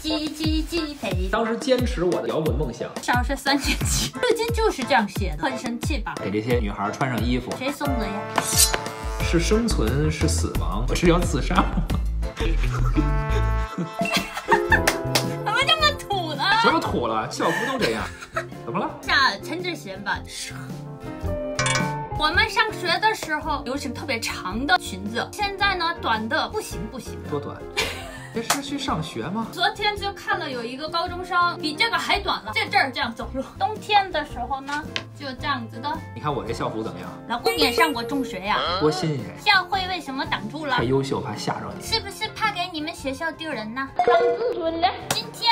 鸡鸡鸡飞。当时坚持我的摇滚梦想，小学三年级，日记就是这样写的，很生气吧？给这些女孩穿上衣服，谁送的呀？是生存是死亡？我是要自杀吗？怎么这么土呢？什么土了？校服都这样，怎么了？下陈志贤吧。我们上学的时候流行特别长的裙子，现在呢短的不行不行。多短？这是去上学吗？昨天就看了有一个高中生比这个还短了，在这儿这样走路。冬天的时候呢，就这样子的。你看我这校服怎么样？老公也上过中学呀，多新鲜！校徽为什么挡住了？太优秀，怕吓着你。是不是怕给你们学校丢人呢？挡住了。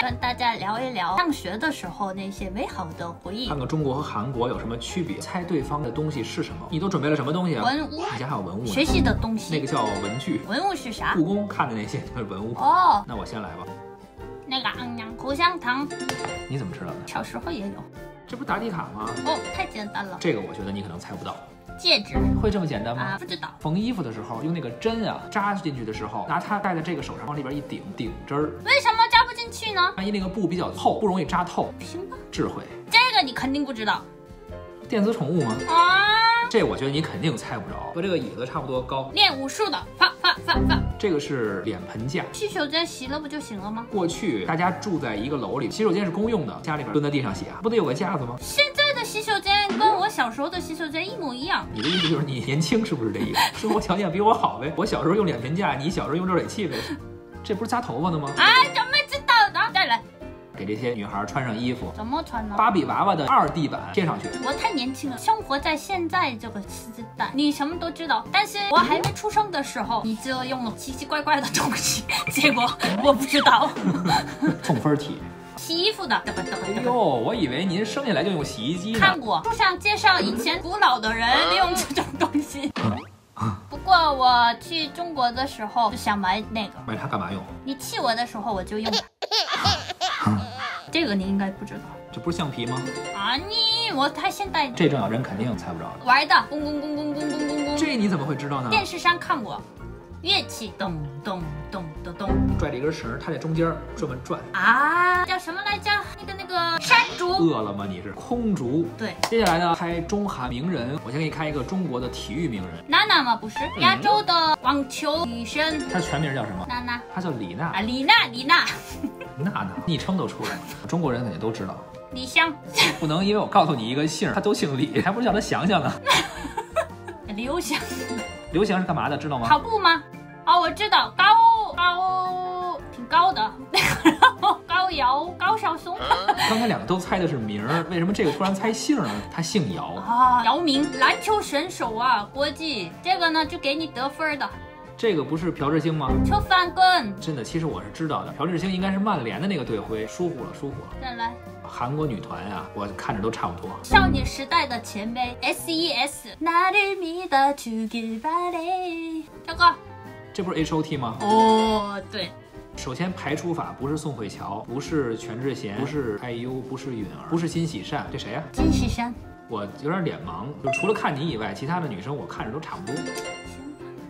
跟大家聊一聊上学的时候那些美好的回忆。看看中国和韩国有什么区别？猜对方的东西是什么？你都准备了什么东西啊？文物。你家还有文物？学习的东西。那个叫文具。文物是啥？故宫看的那些就是文物。哦，那我先来吧。那个嗯呀，口香糖。你怎么知道的？小时候也有。这不答题卡吗？哦，太简单了。这个我觉得你可能猜不到。戒指会这么简单吗？啊，不知道。缝衣服的时候用那个针啊扎进去的时候，拿它戴在这个手上往里边一顶，顶针儿。为什么进去呢？万一那个布比较厚，不容易扎透。行吧。智慧。这个你肯定不知道。电子宠物吗？啊。这我觉得你肯定猜不着，和这个椅子差不多高。练武术的，发发发发。这个是脸盆架，洗手间洗了不就行了吗？过去大家住在一个楼里，洗手间是公用的，家里边蹲在地上洗啊，不得有个架子吗？现在的洗手间跟我小时候的洗手间一模一样。你的意思就是你年轻是不是这意思？生活条件比我好呗？我小时候用脸盆架，你小时候用热水器呗？这不是扎头发的吗？哎。给这些女孩穿上衣服，怎么穿呢？芭比娃娃的二 D 版贴上去。我太年轻了，生活在现在这个时代，你什么都知道。但是我还没出生的时候，你就用了奇奇怪怪的东西，结果 我不知道。送分题，洗衣服的。哎呦，我以为您生下来就用洗衣机呢。看过书上介绍，以前古老的人利用这种东西。不过我去中国的时候就想买那个，买它干嘛用？你气我的时候我就用。这个你应该不知道，这不是橡皮吗？啊，你我太现代。这种人肯定猜不着。玩的，咚咚咚咚咚咚咚咚。这你怎么会知道呢？电视上看过，乐器咚咚咚咚咚，拽着一根绳，它在中间这么转。啊，叫什么来着？那个那个山竹。饿了吗？你是空竹。对。接下来呢，开中韩名人，我先给你开一个中国的体育名人。娜娜吗？不是，亚洲的网球女神。她全名叫什么？娜娜。她叫李娜。啊，李娜，李娜。娜娜，昵称都出来了，中国人肯定都知道。李湘，不能因为我告诉你一个姓，他都姓李，还不如叫他想想呢。刘翔，刘翔是干嘛的？知道吗？跑步吗？哦，我知道，高高挺高的，高瑶高晓松。刚才两个都猜的是名儿，为什么这个突然猜姓呢？他姓姚啊，姚明，篮球选手啊，国际。这个呢，就给你得分的。这个不是朴智星吗？邱范根，真的，其实我是知道的。朴智星应该是曼联的那个队徽，疏忽了，疏忽了。再来，韩国女团啊，我看着都差不多。少女时代的前辈 S.E.S。跳过，这不是 H.O.T 吗？哦，对。首先排除法不是宋慧乔，不是全智贤，不是 IU，不是允儿，不是金喜善，这谁呀？金喜善。我有点脸盲，就除了看你以外，其他的女生我看着都差不多。行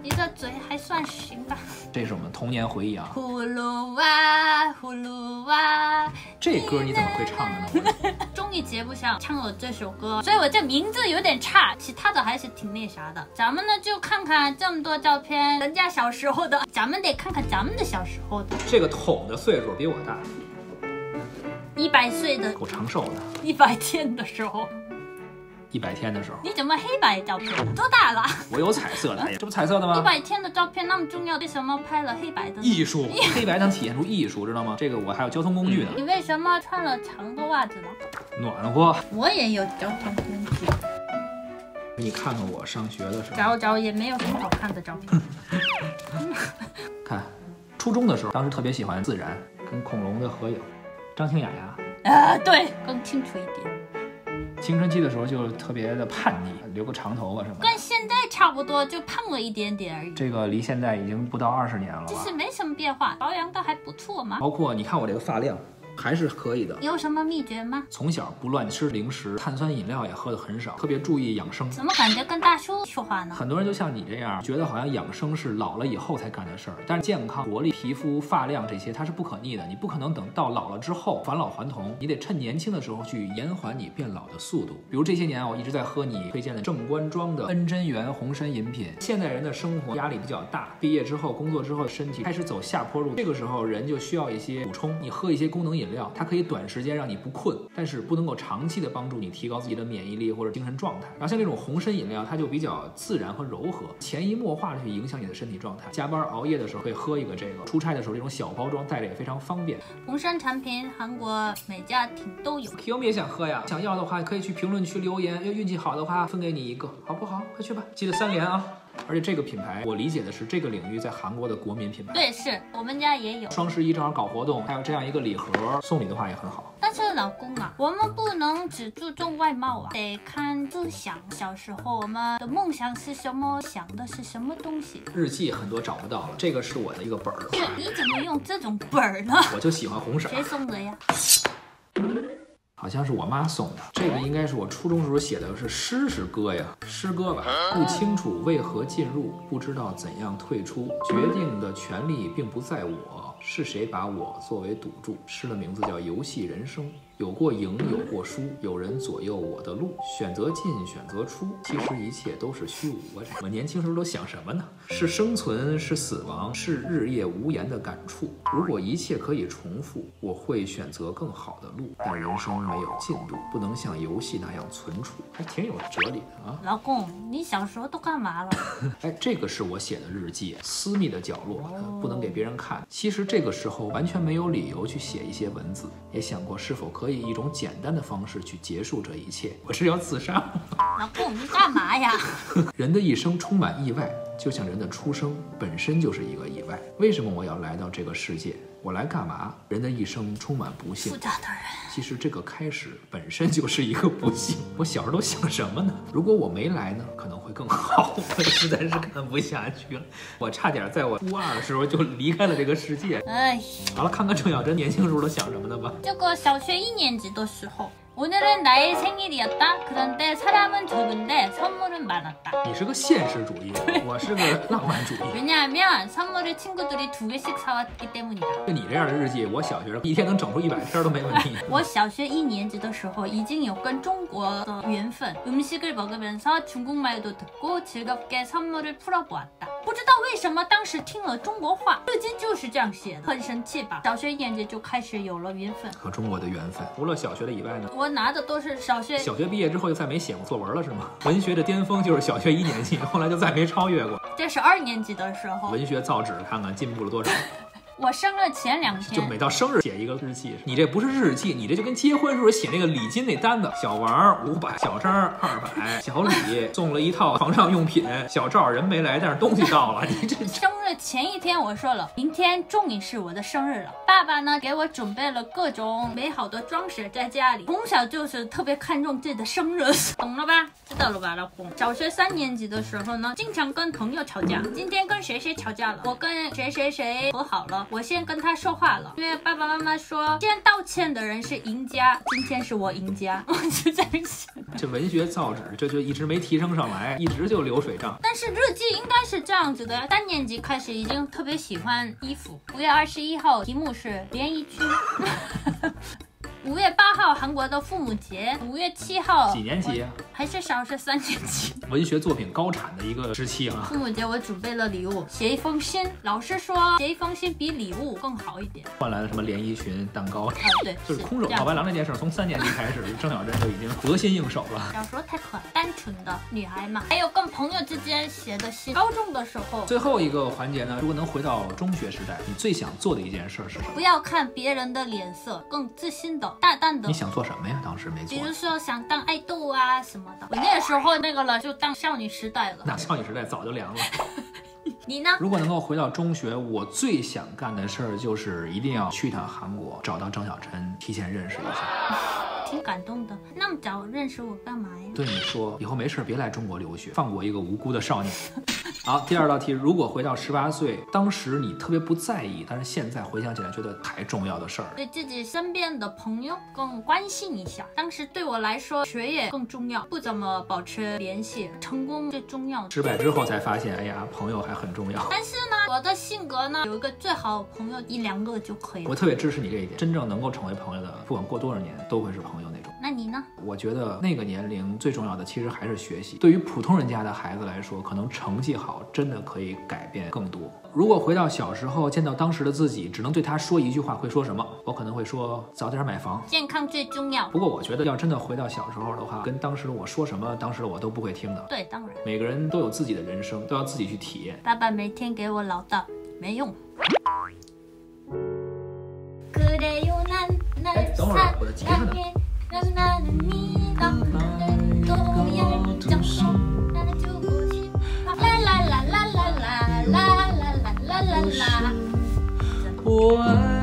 你的嘴还算行吧？这是我们童年回忆啊！葫芦娃，葫芦娃，这歌你怎么会唱的呢？综艺节目上唱了这首歌，所以我这名字有点差，其他的还是挺那啥的。咱们呢就看看这么多照片，人家小时候的，咱们得看看咱们的小时候的。这个桶的岁数比我大，一百岁的，够长寿的，一百天的时候。一百天的时候，你怎么黑白照片？多大了？我有彩色的，这不彩色的吗？一百天的照片那么重要，为什么拍了黑白的？艺术，黑白能体现出艺术，知道吗？这个我还有交通工具呢。你为什么穿了长的袜子呢？暖和。我也有交通工具。你看看我上学的时候，找找也没有什么好看的照片。看，初中的时候，当时特别喜欢自然，跟恐龙的合影。张清雅呀？啊，对，更清楚一点。青春期的时候就特别的叛逆，留个长头发什么，跟现在差不多，就胖了一点点而已。这个离现在已经不到二十年了，其实没什么变化，保养的还不错嘛。包括你看我这个发量，还是可以的。有什么秘诀吗？从小不乱吃零食，碳酸饮料也喝的很少，特别注意养生。怎么感觉跟大叔说话呢？很多人就像你这样，觉得好像养生是老了以后才干的事儿，但是健康、活力、皮肤、发量这些它是不可逆的，你不可能等到老了之后返老还童，你得趁年轻的时候去延缓你变老的速度。比如这些年啊，我一直在喝你推荐的正官庄的恩真元红参饮品。现代人的生活压力比较大，毕业之后、工作之后，身体开始走下坡路，这个时候人就需要一些补充。你喝一些功能饮料，它可以短时间让你不困，但是不能够长期的帮助你提高自己的免疫力或者精神状态。然后像这种红参饮料，它就比较自然和柔和，潜移默化的去影响你的身体状态。加班熬夜的时候可以喝一个这个，出差的时候这种小包装带着也非常方便。红参产品韩国每家庭都有。Q 也想喝呀，想要的话可以去评论区留言，要运气好的话分给你一个，好不好？快去吧，记得三连啊！而且这个品牌，我理解的是这个领域在韩国的国民品牌。对，是我们家也有。双十一正好搞活动，还有这样一个礼盒，送礼的话也很好。但是老公啊，我们不能只注重外貌啊，得看志向。小时候我们的梦想是什么，想的是什么东西。日记很多找不到了，这个是我的一个本儿，你怎么用这种本儿呢？我就喜欢红色儿。谁送的呀？好像是我妈送的，这个应该是我初中时候写的，是诗是歌呀，诗歌吧。不清楚为何进入，不知道怎样退出，决定的权利并不在我，是谁把我作为赌注？诗的名字叫《游戏人生》。有过赢，有过输，有人左右我的路，选择进，选择出，其实一切都是虚无。我 我年轻时候都想什么呢？是生存，是死亡，是日夜无言的感触。如果一切可以重复，我会选择更好的路。但人生没有进度，不能像游戏那样存储，还挺有哲理的啊。老公，你小时候都干嘛了？哎，这个是我写的日记，私密的角落，不能给别人看。其实这个时候完全没有理由去写一些文字，也想过是否可以以一种简单的方式去结束这一切。我是要自杀吗？老公，你干嘛呀？人的一生充满意外，就像人的出生本身就是一个意外。为什么我要来到这个世界？我来干嘛？人的一生充满不幸复。杂的人。其实这个开始本身就是一个不幸。我小时候都想什么呢？如果我没来呢，可能会更好。我实在是看不下去了，我差点在我初二的时候就离开了这个世界。哎，好了，看看郑小珍年轻时候都想什么呢吧。这个小学一年级的时候， 오늘은 나의 생일이었다. 그런데 사람은 적은데 선물은 많았다. 你是个现实主义，我是个浪漫主义。 왜냐하면 선물을 친구들이 두 개씩 사왔기 때문이다. 就你这样的日记，我小学一天能整出一百篇都没问题。我小学一年级的时候已经有跟中国的缘分， 음식을 먹으면서 중국말도 듣고 즐겁게 선물을 풀어보았다. 不知道为什么当时听了中国话，至今就是这样写的，很神奇吧？小学一年级就开始有了缘分。和中国的缘分，除了小学的以外呢？我拿的都是小学小学毕业之后就再没写过作文了是吗？文学的巅峰就是小学一年级，后来就再没超越过。这是二年级的时候，文学造纸，看看进步了多少。我生日前两天就每到生日写一个日记，你这不是日记，你这就跟结婚时候写那个礼金那单子，小王五百，小张二百，小李 送了一套床上用品，小赵人没来，但是东西到了，你这 生日前一天，我说了，明天终于是我的生日了。爸爸呢，给我准备了各种美好的装饰在家里。从小就是特别看重自己的生日，懂了吧？知道了吧，老公？小学三年级的时候呢，经常跟朋友吵架。今天跟谁谁吵架了？我跟谁谁谁和好了，我先跟他说话了，因为爸爸妈妈说，先道歉的人是赢家。今天是我赢家，我就在想。这文学造纸这就一直没提升上来，一直就流水账。但是日记应该是这样子的，三年级开始已经特别喜欢衣服。五月二十一号题目是连衣裙。五月八号韩国的父母节，五月七号几年级啊？还是小学三年级。文学作品高产的一个时期啊！父母节我准备了礼物，写一封信。老师说写一封信比礼物更好一点。换来了什么连衣裙、蛋糕，啊，对，就是空手套白狼这件事儿，从三年级开始，郑小珍就已经得心应手了。小时候太可爱，单纯的女孩嘛。还有跟朋友之间写的信。高中的时候，最后一个环节呢，如果能回到中学时代，你最想做的一件事儿是什么？不要看别人的脸色，更自信的、大胆的你。想做什么呀？当时没做比。如说想当爱豆啊什么的，我那时候那个了，就当少女时代了。那少女时代早就凉了。你呢？如果能够回到中学，我最想干的事儿就是一定要去趟韩国，找到张小晨，提前认识一下。挺感动的。那么早认识我干嘛呀？对你说，以后没事别来中国留学，放过一个无辜的少年。好，第二道题，如果回到十八岁，当时你特别不在意，但是现在回想起来觉得太重要的事儿，对自己身边的朋友更关心一下。当时对我来说，学业更重要，不怎么保持联系，成功最重要。失败之后才发现，哎呀，朋友还很重要。但是呢，我的性格呢，有一个最好的朋友一两个就可以了。我特别支持你这一点，真正能够成为朋友的，不管过多少年，都会是朋友那种。那你呢？我觉得那个年龄最重要的其实还是学习。对于普通人家的孩子来说，可能成绩好真的可以改变更多。如果回到小时候见到当时的自己，只能对他说一句话，会说什么？我可能会说早点买房，健康最重要。不过我觉得要真的回到小时候的话，跟当时的我说什么，当时的我都不会听的。对，当然，每个人都有自己的人生，都要自己去体验。爸爸每天给我唠叨，没用。哎，等会儿我的吉他呢？是我爱